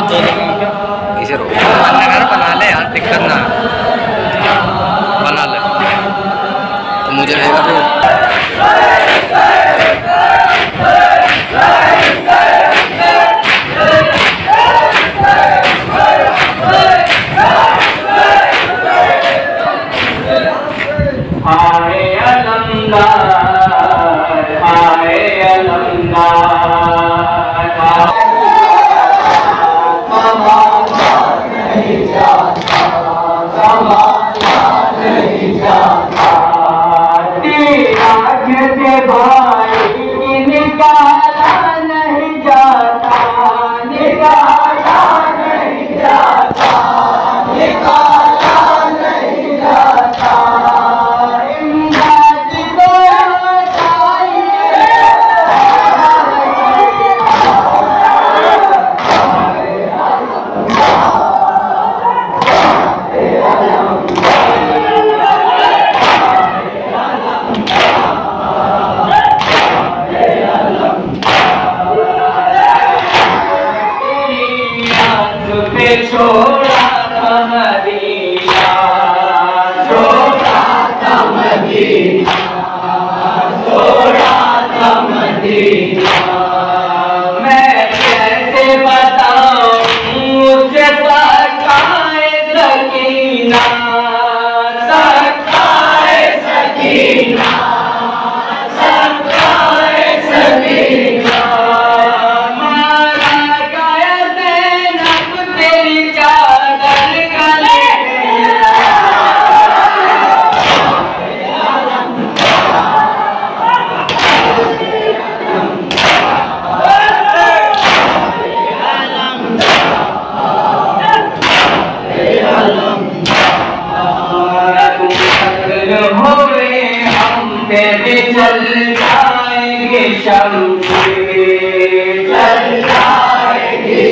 بات بنا لے یار دقت نہ بنا لے تو مجھے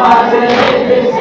Mas é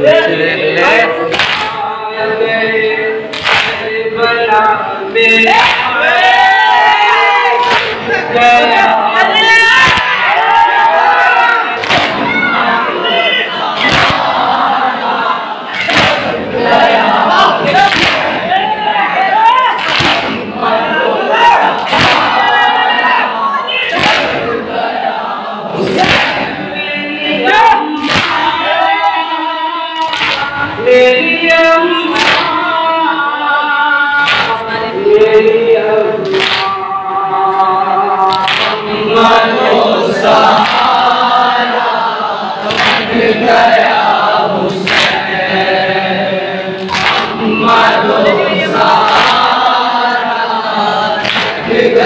Yeah.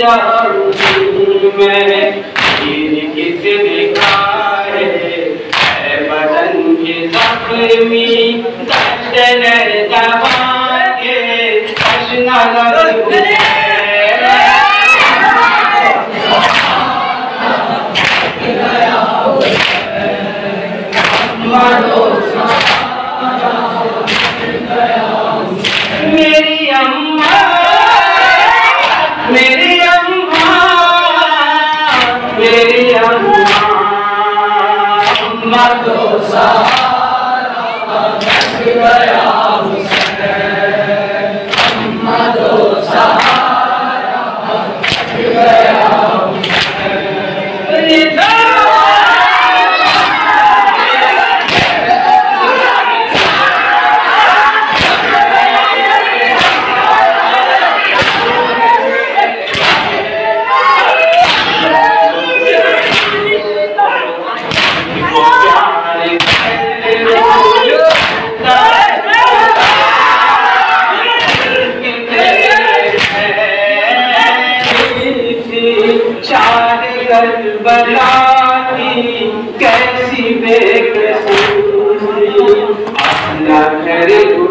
جہنم میں تیر کس نے کھائے اے بدن کے زخمی دشتر جوان